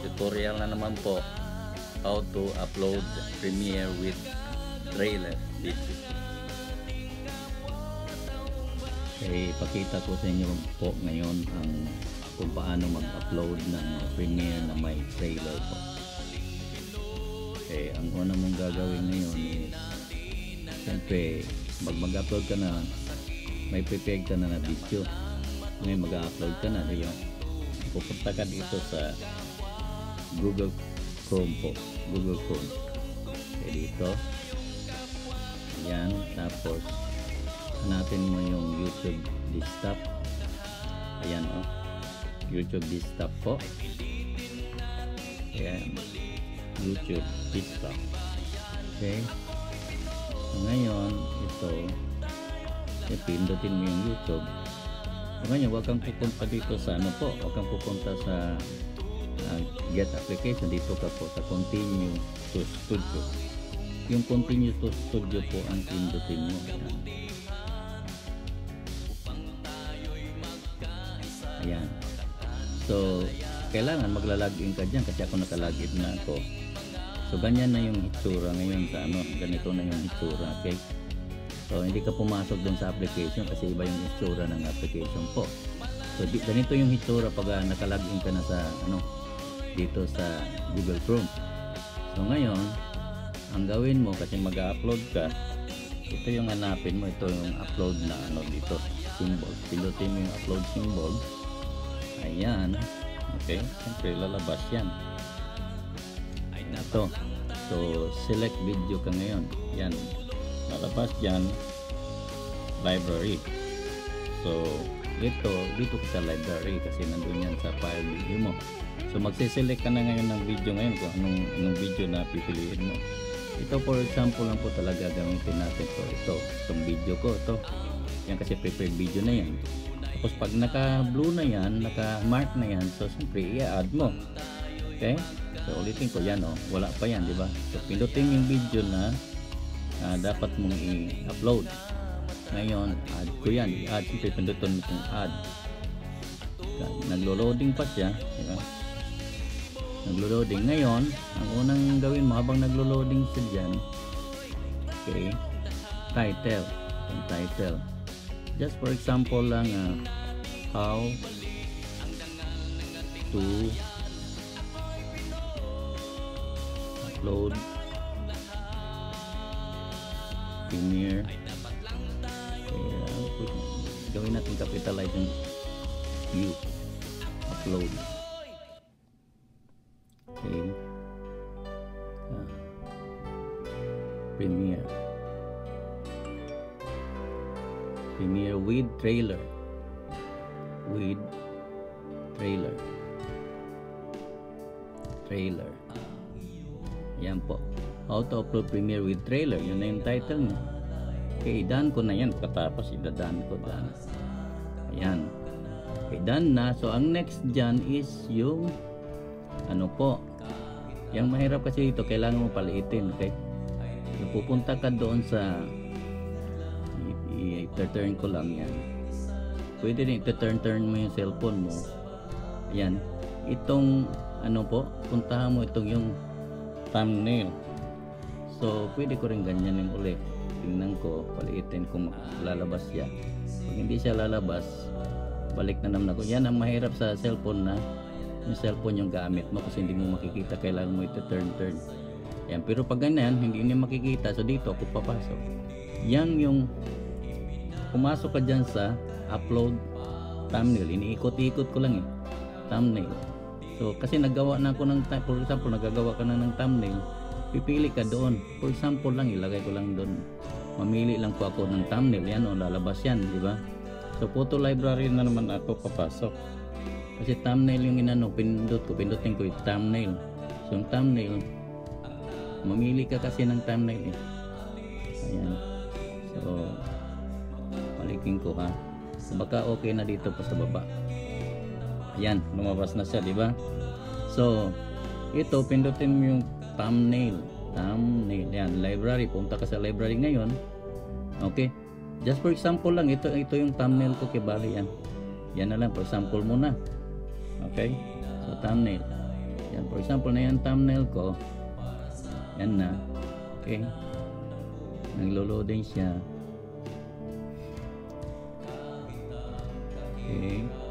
tutorial na naman po how to upload Premiere with trailer video. Okay, ipakita ko sa inyo po ngayon ang kung paano mag-upload ng Premiere na may trailer po. Okay, ang una mong gagawin ngayon is siyempre mag mag-upload ka na may prepared ka na na video ngayon mag-upload ka na di ba? Pupunta ka dito sa Google Chrome po. Google Chrome. Okay, dito. Yan tapos hanapin mo yung YouTube desktop. Ayan o oh. YouTube desktop po. Ayan. YouTube desktop. Okay. So ngayon ito. Eh, pindutin mo yung YouTube ngayon huwag kang pupunta dito sa ano po huwag kang pupunta sa uh, get application. Dito ka po sa continue to studio. Yung continue to studio po ang pindutin mo. Ayan, so kailangan maglalagin ka dyan kasi ako nakalagin na ako. So ganyan na yung hitsura ngayon sa ano ganito na yung hitsura okay so hindi ka pumasok dun sa application kasi iba yung hitsura ng application po. So di, ganito yung hitsura pag uh, nakalagin ka na sa ano dito sa Google Chrome. So ngayon ang gawin mo kasi mag-upload ka ito yung hanapin mo ito yung upload na ano dito symbol. Pilotin mo yung upload symbol. Ayan. Okay? Siyempre lalabas yan. Ito so select video ka ngayon. Yan lalabas dyan library. So ito dito ka sa library kasi nandun yan sa file video mo. So magsiselect ka na ngayon ng video ngayon kung anong, anong video na pipiliin mo. Ito for example lang po talaga gamitin natin to. Ito itong video ko ito. Yan kasi prepared video na yan. Tapos pag naka blue na yan naka mark na yan so siyempre i-add mo. Okay? So ulitin ko yan oh. Wala pa yan di ba? So pindutin yung video na uh, dapat mong i-upload. Ngayon add ko yan. I-add. Siyempre pindutin mo itong add. Naglo-loading pa siya. Diba? naglo-loading. Ngayon ang unang gawin mo habang naglo-loading siya dyan okay title. Yung title. Just for example lang uh, how to upload Premiere kaya gawin natin capitalize yung view. Upload. Okay. Uh, Premiere. Premiere with trailer. With trailer. Trailer. Yan po how to upload Premiere with trailer yun na yung title niya okay done ko na yan katapos idadaan ko done ayan okay done na so ang next dyan is yung ano po yung mahirap kasi dito kailangan mo paliitin okay so, pupunta ka doon sa i-turn ko lang yan pwede rin i-turn turn mo yung cellphone mo ayan itong ano po puntahan mo itong yung thumbnail so pwede ko rin ganyan yung uli tingnan ko paliitin kung lalabas siya. Pag hindi siya lalabas balik na naman ako. Yan ang mahirap sa cellphone na yung cellphone yung gamit mo kasi hindi mo makikita. Kailangan mo ito turn. Turn yan pero pag ganyan hindi niya makikita. So dito ako papasok. Yan yung pumasok ka dyan sa upload thumbnail. Iniikot-ikot ko lang eh. Thumbnail. So kasi naggawa na ako ng for example nagagawa ka na ng thumbnail pipili ka doon. For example lang ilagay ko lang doon. Mamili lang po ako ng thumbnail. Yan o lalabas yan di ba? So photo library na naman ako papasok. Kasi thumbnail yung inano pindot ko. Pindutin ko yung thumbnail. So yung thumbnail mamili ka kasi ng thumbnail eh. Ayan. So balikin ko ha. So, baka okay na dito pa sa baba. Ayan lumabas na siya di ba? So ito pindutin mo yung thumbnail thumbnail yan library punta ka sa library ngayon okay just for example lang ito ito yung thumbnail ko kay bali yan yan na lang for example muna okay so thumbnail Yan, for example, na yung thumbnail ko. Yan na. Okay. Naglo-loading siya. Okay.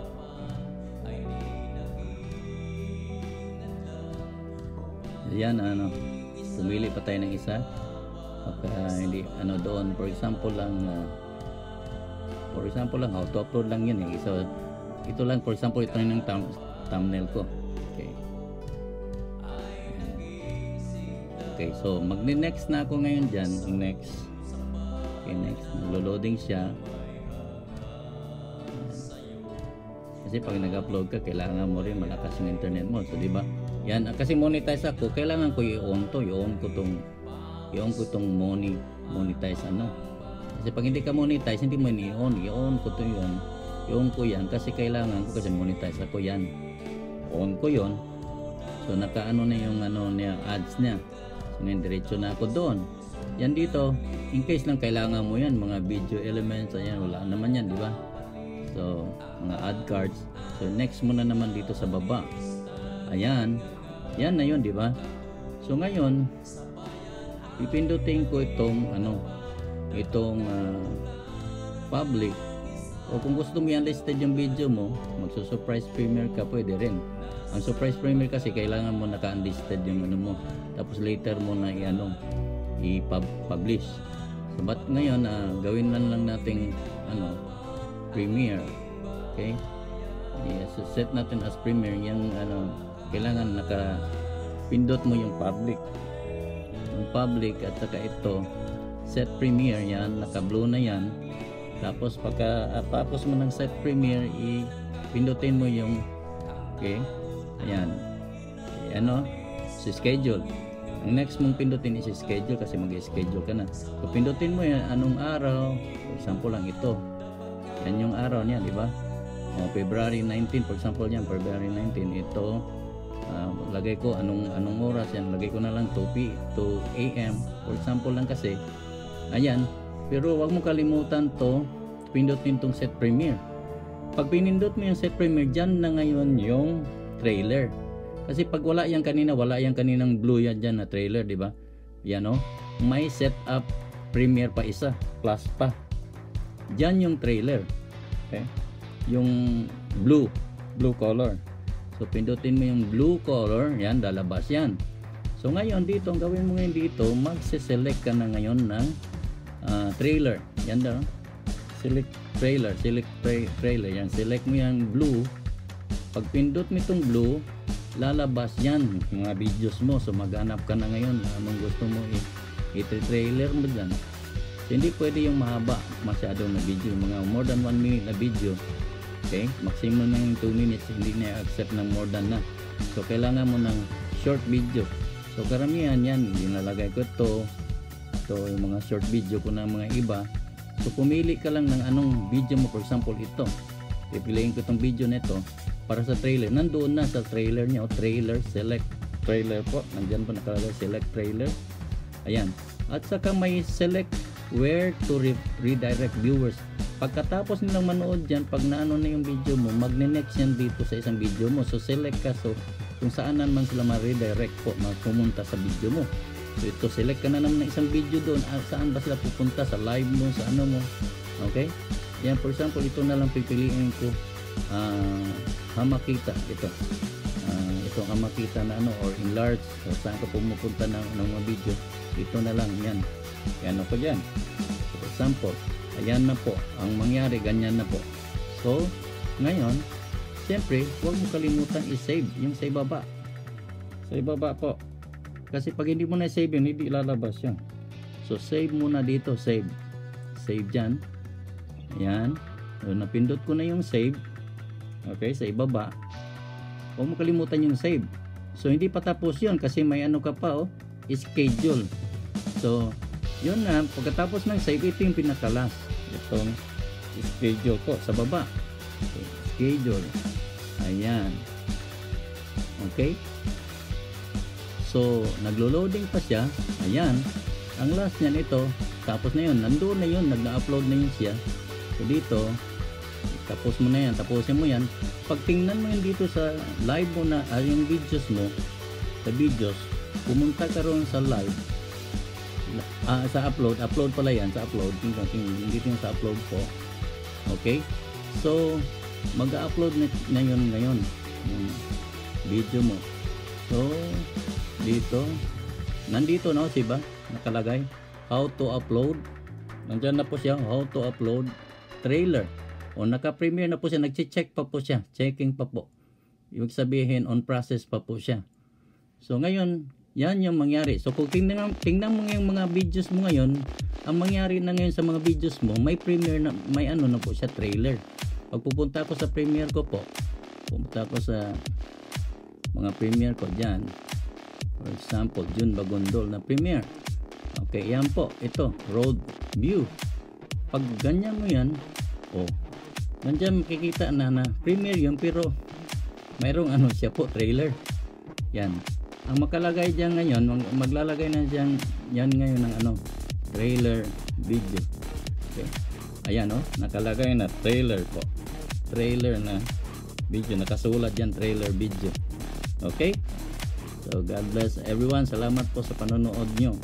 Yan, ano. Pumili pa tayo ng isa. Pagka hindi, ano doon, for example lang, uh, for example lang, auto-upload lang yun eh. So, ito lang, for example, ito yung thumb, thumbnail ko. Okay. Okay, so magne-next na ako ngayon dyan. Next. Okay, next. Naglo-loading siya. Kasi pag nag-upload ka, kailangan mo rin malakas yung internet mo. So, di ba? Yan, kasi monetize ako, kailangan ko i-on to. I-on ko tong i-on ko tong money, monetize ano. Kasi pag hindi ka monetize, hindi mo i-on. I-on ko to yun. I-on ko yan kasi kailangan ko kasi monetize ako yan. On ko yon So, nakaano na yung ano niya, ads niya. So, diretso na ako doon. Yan dito, in case lang kailangan mo yan, mga video elements, ayan, wala naman yan, di ba? So, mga ad cards. So, next mo na naman dito sa baba. Ayan. Yan na yun, di ba? So, ngayon, pipindutin ko itong, ano, itong uh, public. O kung gusto mo yan listed yung video mo, magso-surprise premiere ka, pwede rin. Ang surprise premiere kasi kailangan mo naka-unlisted yung ano mo. Tapos later mo na i-ano, i-publish. So, but ngayon, uh, gawin lang lang nating ano, premiere. Okay? Yes, so set natin as premiere yung ano, kailangan naka pindot mo yung public. Yung public at saka ito set premiere yan, naka blue na yan. Tapos pagka uh, tapos mo ng set premiere, i pindutin mo yung okay? Ayan. Ano? Si schedule. Ang next mong pindutin is schedule kasi mag-schedule ka na. So pindutin mo yan anong araw, for example lang ito. Yan yung araw niya, di ba? O, February 19, for example yan, February 19, ito, uh, lagay ko anong anong oras yan, lagay ko na lang 2 p 2 AM, for example lang kasi. Ayan, pero wag mo kalimutan to, pindutin tong set premiere. Pag pinindot mo yung set premiere, dyan na ngayon yung trailer. Kasi pag wala yan kanina, wala yan kaninang blue yan dyan na trailer, di ba? Yan o. May setup premiere pa isa, plus pa. Diyan yung trailer. Okay? Yung blue, blue color. So pindutin mo yung blue color, yan lalabas yan. So ngayon dito, ang gawin mo ngayon dito, magse-select ka na ngayon ng uh, trailer. Yan daw. Select trailer, select tra trailer. Yan, select mo yung blue. Pag pindot mo itong blue, lalabas yan mga videos mo. So maghanap ka na ngayon anong gusto mo i-trailer mo dyan. So, hindi pwede yung mahaba masyado na video. Mga more than 1 minute na video. Okay? Maximum ng 2 minutes. Hindi na accept ng more than na. So, kailangan mo ng short video. So, karamihan yan. Ginalagay ko ito. Ito yung mga short video ko na mga iba. So, pumili ka lang ng anong video mo. For example, ito. Pipiliin ko itong video nito para sa trailer. Nandoon na sa trailer niya. O trailer, select trailer po. Nandyan po nakalagay select trailer. Ayan. At saka may select where to re redirect viewers pagkatapos nilang manood dyan pag naano na yung video mo magne-next yan dito sa isang video mo. So select ka. So kung saan naman sila ma-redirect po pumunta sa video mo. So ito select ka na naman ng isang video doon. Ah, saan ba sila pupunta? Sa live mo sa ano mo? Okay? Yan for example ito na lang pipiliin ko. Uh, hamakita. Ito. Uh, ito hamakita na ano or enlarge. So, saan ka pumupunta ng, ng mga video? Ito na lang. Yan. Yan ako dyan. For example ayan na po ang mangyari ganyan na po. So ngayon siyempre huwag mo kalimutan i-save yung sa ibaba. Sa ibaba po. Kasi pag hindi mo na save yun hindi lalabas yun. So save muna dito save. Save dyan. Ayan. So, napindot ko na yung save. Okay sa ibaba. Huwag mo kalimutan yung save. So hindi pa tapos yun kasi may ano ka pa oh schedule. So yun na. Pagkatapos ng save ito yung pinaka last itong schedule ko sa baba. Okay, schedule. Ayan. Okay? So naglo-loading pa siya. Ayan. Ang last niyan ito. Tapos na yun. Nandoon na yun. Nag-upload na yun siya. So dito. Tapos mo na yan. Tapusin mo yan. Pag tingnan mo yun dito sa live mo na ah, yung videos mo sa videos pumunta ka ron sa live ah, sa upload upload pala yan sa upload. Dito yung sa upload po. Okay? So mag-upload na ngayon ngayon yung video mo. So dito nandito no siba nakalagay how to upload. Nandyan na po siya how to upload trailer. O naka-premiere na po siya nagche-check pa po siya checking pa po. Ibig sabihin on process pa po siya. So ngayon yan yung mangyari. So kung tingnan, tingnan mo yung mga videos mo ngayon ang mangyari na ngayon sa mga videos mo may premiere na may ano na po siya trailer. Pag pupunta ako sa premiere ko po pupunta ako sa mga premiere ko dyan. For example June Bagondol na premiere. Okay yan po. Ito road view. Pag ganyan mo yan oh nandiyan makikita na na premiere yun pero mayroong ano siya po trailer. Yan ang makalagay dyan ngayon mag- maglalagay na dyan yan ngayon ng ano trailer video. Okay? Ayan oh nakalagay na trailer po. Trailer na video. Nakasulat dyan trailer video. Okay? So God bless everyone. Salamat po sa panonood nyo